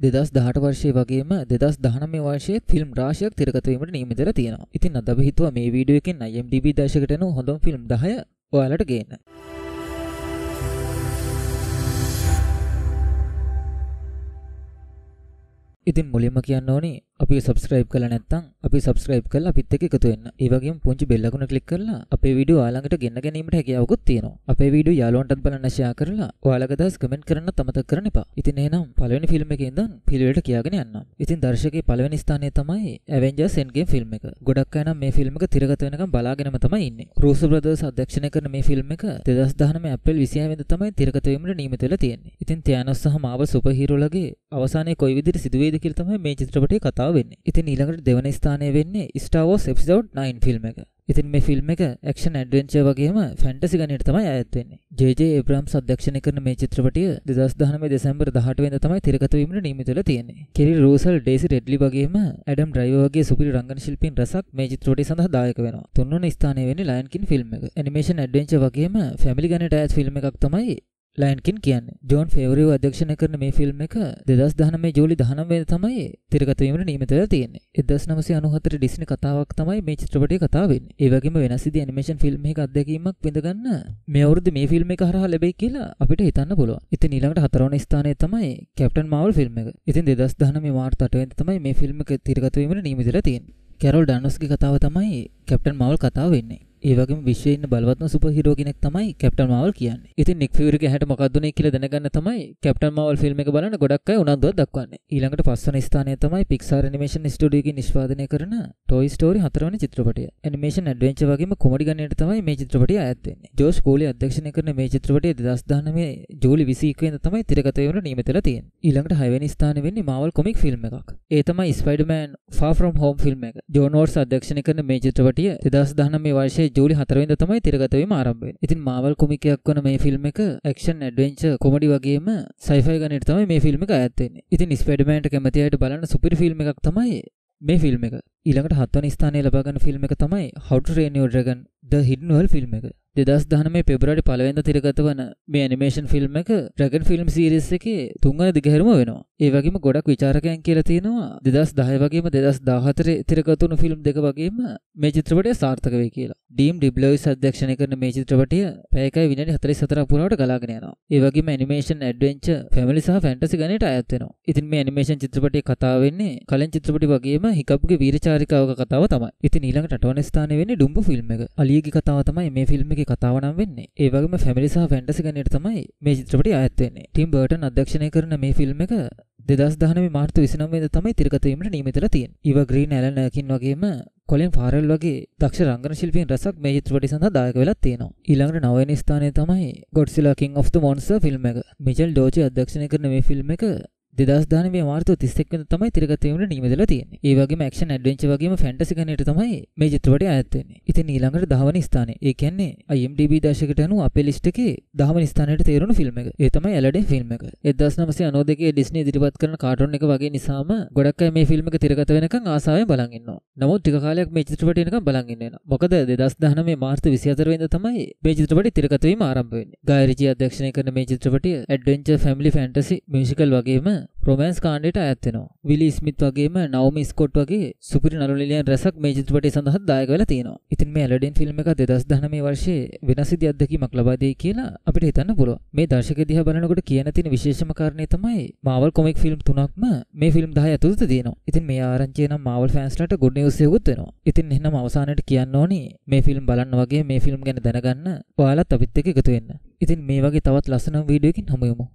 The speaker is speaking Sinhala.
දෙදස් දහට වර්ෂය වගේම දෙදස් දහනම වර්ෂය ෆිල්ම් රාශයක් තිරකතවීමට නීමතර තියෙනවා. ඉතින් අද හිතුව මේ වීඩියෝ එකෙන් IMDb දශකටන හොඳම් ෆිල්ම් දහය ඔයාලට ගේන්න. ඉතින් මුලින්ම කියන්න ඕනි අපි සබස්ක්‍රයිබ් කළ නැත්තම් අපි සබස්ක්‍රයිබ් කරලා අපිත් එක්ක එකතු වෙන්න. ඒ වගේම පුංචි බෙල් අකුණ ක්ලික් කරලා අපේ වීඩියෝ ඔයාලඟට ගෙන්න ගැනීමට හැකියාවකුත් තියෙනවා. අපේ වීඩියෝ යාළුවන්ටත් බලන්න ෂෙයා කරලා ඔයාලගේ අදහස් කමෙන්ට් කරන්න අමතක කරන්න එපා. ඉතින් එහෙනම් පළවෙනි ෆිල්ම් එකේ ඉඳන් පිළිවෙලට කියාගෙන යන්නම්. ඉතින් දර්ශකයේ පළවෙනි ස්ථානයේ තමයි Avengers Endgame ෆිල්ම් එක. ගොඩක් අය නම් මේ ෆිල්ම් එක තිරගත වෙනකම් බලාගෙනම තමයි ඉන්නේ. රූසෝ බ්‍රදර්ස් අධ්‍යක්ෂණය කරන මේ ෆිල්ම් එක 2019 ඇප්‍රිල් 26 වෙනිදා තමයි තිරගත වීමට නියමිත වෙලා තියෙන්නේ. ඉතින් තියානොස් සහ මාවල් සුපර් හීරෝලගේ අවසානයේ කොයි විදිහට සිදුවේද කියලා තමයි මේ චිත්‍රපටයේ කතාව වෙන්නේ. ඉතින් ඊළඟ ඊළඟට දෙවන ස්ථානය වෙන්නේ Star Wars Episode 9 ෆිල්ම් එක. ඉතින් මේ ෆිල්ම් එක ඇක්ෂන් ඇඩ්වෙන්චර් වගේම ෆැන්ටසි ගණයට තමයි අයත් වෙන්නේ. JJ Abrams අධ්‍යක්ෂණය කරන මේ චිත්‍රපටය 2019 දෙසැම්බර් 18 වෙනිදා තමයි තිරගත වීමට නියමිත වෙලා තියෙන්නේ. කෙරි රූසල්, ඩේසි රෙඩ්ලි වගේම ඇඩම් ඩ්‍රයිවර් වගේ සුපිරි රංගන ශිල්පීන් රසක් මේ චිත්‍රපටය සඳහා දායක වෙනවා. තුන්වන ස්ථානය වෙන්නේ Lion King ෆිල්ම් එක. ඇනිමේෂන් ඇඩ්වෙන්චර් වගේම ෆැමිලි ගණයට අයත් ෆිල්ම් එකක් තමයි ලයින්කින් කියන්නේ ජෝන් ෆේවරිව අධ්‍යක්ෂණය කරන මේ ෆිල්ම් එක 2019 ජූලි 19 වෙනිදා තමයි තිරගත වීමට නියමිත වෙලා තියෙන්නේ 1994 ඩිස්නි කතාවක් තමයි මේ චිත්‍රපටයේ කතාව වෙන්නේ. ඒ වගේම වෙනස් විදි ඇනිමේෂන් ෆිල්ම් එකක අත්දැකීමක් විඳගන්න මේ අවුරුද්ද මේ ෆිල්ම් එක හරහා ලැබෙයි කියලා අපිට හිතන්න පුළුවන්. ඉතින් ඊළඟට හතරවන ස්ථානය තමයි කැප්ටන් මාවල් ෆිල්ම් එක. ඉතින් 2019 මාර්තු 8 වෙනිදා තමයි මේ ෆිල්ම් එක තිරගත වීමට නියමිත වෙලා තියෙන්නේ. කැරොල් ඩානොස්ගේ කතාව තමයි කැප්ටන් මාවල් කතාව වෙන්නේ. ඒවගේම විශ්වයේ ඉන්න බලවත්ම සුපර් හීරෝ කෙනෙක් තමයි කැප්ටන් මාවල් කියන්නේ. ඉතින් නික් ෆියුරිගේ හැට මොකක්ද උනේ කියලා දැනගන්න තමයි කැප්ටන් මාවල් ෆිල්ම් එක බලන ගොඩක් අය උනන්දුවක් දක්වන්නේ. ඊළඟට පස්වන ස්ථානය තමයි Pixar Animation Studio එකකින් නිෂ්පාදනය කරන Toy Story හතරවෙනි චිත්‍රපටය. Animation Adventure වගේම කොමඩි ගණයට තමයි මේ චිත්‍රපටය අයත් වෙන්නේ. ජෝෂ් කෝලි අධ්‍යක්ෂණය කරන මේ චිත්‍රපටය 2019 ජූලි 21 වෙනිදා තමයි තිරගත වෙන්න නියමිත වෙලා තියෙන්නේ. ඊළඟට හයවෙනි ස්ථානය වෙන්නේ Marvel comic ෆිල්ම් එකක්. ඒ තමයි Spider-Man Far From Home film එක. ජෝන් වෝර්ස් අධ්‍යක්ෂණය කරන මේ චිත්‍රපටය 2019 වර්ෂයේ ජූලි 4 වෙනිදා තමයි තිරගත වීම ආරම්භ වෙන්නේ. ඉතින් මාවල් කොමිකයක් වන මේ ෆිල්ම් එක ඇක්ෂන් ඇඩ්වෙන්චර් කොමඩි වගේම සයිෆයි ගණයට තමයි මේ ෆිල්ම් එක අයත් වෙන්නේ. ඉතින් ස්පයිඩර්මෑන්ට කැමති අයට බලන්න සුපිරි ෆිල්ම් එකක් තමයි මේ ෆිල්ම් එක. ඊළඟට හත්වන ස්ථානය ලබා ගන්න ෆිල්ම් එක තමයි How to Train Your Dragon The Hidden World film එක. දෙදස් දහනමේ පෙබරඩි පලවෙද තිරගත වන මේ ඇනිමේෂන් ෆිල්ම් එක ්‍රගන් ෆිල්ම් සිරිස් එක තුන්ගන දිගහැරම වෙනවා. ඒවගේම ගොඩක් විචාරකයන් කියල තියෙනවා. දෙදස් දහය වගේම දෙදස් දාහතර තිරගතුුණු ෆිල්ම් දෙක වගේම මේ චිත්‍රපටය සාර්ථක වේ කියලා. ඩීම් ඩිබ්ලෝයි අධ්‍යක්ෂණය කරන මේ චිත්‍රපටය පැයකයි විනි හතරි සතර පුරට ගලාගෙනයනවා ඒවගේම ඇනිමේෂන් ඇඩ්වෙන්ච ෆැමිලි සහ ෆැන්ටසි ගනට අයත්වෙනවා ඉතින් මේ ඇනිමේෂන් චිත්‍රපටය කතාවෙන්නේ කලින් චිත්‍රපටි වගේම හිකප්ගේ වීරචාරිකාවක කතාව තමයි. ඉතින් ඊළඟ ටවන ස්ථාන වෙන්නේ ඩුම්බ ෆිල්ම් එක. අලියගේ කතාව තමයි මේ ෆිල්ම් එක කතාව නම් වෙන්නේ ඒ වගේම ෆැමිලි සහ ෆැන්ටසි ගණයට තමයි මේ චිත්‍රපටය අයත් වෙන්නේ ටිම් බර්ටන් අධ්‍යක්ෂණය කරන මේ ෆිල්ම් එක දෙදස් දහනම මාර්තු විසිනම්වේද තමයි තිරකතවීමට නීමතර තියෙන් ඉව ග්‍රීන් ඇලනකින් වගේම කොලින් ෆාරල් වගේ දක්ෂ රංගන ශිල්පීන් රසක් මේ චිත්‍රපටි සඳහා දායක වෙලා තියෙනවා. ඊළඟට නවවෙනි ස්ථානය තමයි Godzilla King of the Monsters film එක. මිචෙල් ඩෝචි අධ්‍යක්ෂණය කරන මේ ෆිල්ම් එක දෙදස් දානවේ මාර්තු තිස්සෙක් වෙන තමයි තිරගතවීමට නීමදලා තියෙන්නේ. ඒ වගේම ඇක්ෂන් ඇඩ්වෙන්චර් වගේම ෆැන්ටසි ගණයට තමයි මේ චිත්‍රපටය අයත් වෙන්නේ. ඉතින් ඊළඟට 10 වෙනි ස්ථානය. ඒ කියන්නේ IMDb දශකයට අනුව අපේ ලිස්ට් එකේ 10 වෙනි ස්ථානයට තේරුණු ෆිල්ම් එක. ඒ තමයි ඇලඩින් ෆිල්ම් එක. 1992 ඩිස්නි ඉදිරිපත් කරන කාටුන් එක වගේ නිසාම ගොඩක් අය මේ ෆිල්ම් එක තිරගත වෙනකන් ආසාවෙන් බලන් ඉන්නවා. නමුත් ටික කාලයක් මේ චිත්‍රපටය එනකන් බලන් ඉන්නේ නැහැ. මොකද 2019 මාර්තු 24 වෙනිදා තමයි මේ චිත්‍රපටය තිරගත වීම ආරම්භ වෙන්නේ. ගාය රිචි අධ්‍යක්ෂණය කරන මේ චිත්‍රපටය ඇඩ්වෙන්චර් ෆැමිලි ෆැන්ටසි මියුසිකල් වගේම රොමෑන්ස් කාණ්ඩයට අයත් වෙනවා. විලි ස්මිත් වගේම නවමි ස්කොට් වගේ සුපිරි නළු නිලියන් රසක් මේ චිත්‍රපටය සඳහා දායක වෙලා තියෙනවා. ඉතින් මේ ඇලඩින් ෆිල්ම් එක 2019 වර්ෂයේ වෙනස් විදි අත්දැකීමක් ලබා දෙයි කියලා අපිට හිතන්න පුළුවන්. මේ දර්ශක දිහා බලනකොට කියන තියෙන විශේෂම කාරණේ තමයි මාවල් කොමික් ෆිල්ම් තුනක්ම මේ ෆිල්ම් 10 ඇතුළත තියෙනවා. ඉතින් මේ ආරංචිය නම් මාවල් ෆෑන්ස්ලාට ගුඩ් නිවුස් එකකුත් වෙනවා. ඉතින් එහෙනම් අවසානයේට කියන්න ඕනි මේ ෆිල්ම් බලන්න වගේ මේ ෆිල්ම් ගැන දැනගන්න ඔයාලත් අපිත් එක්ක එකතු වෙන්න. ඉතින් මේ වගේ තවත් ලස්සන වීඩියෝ එකකින් හමු වෙමු.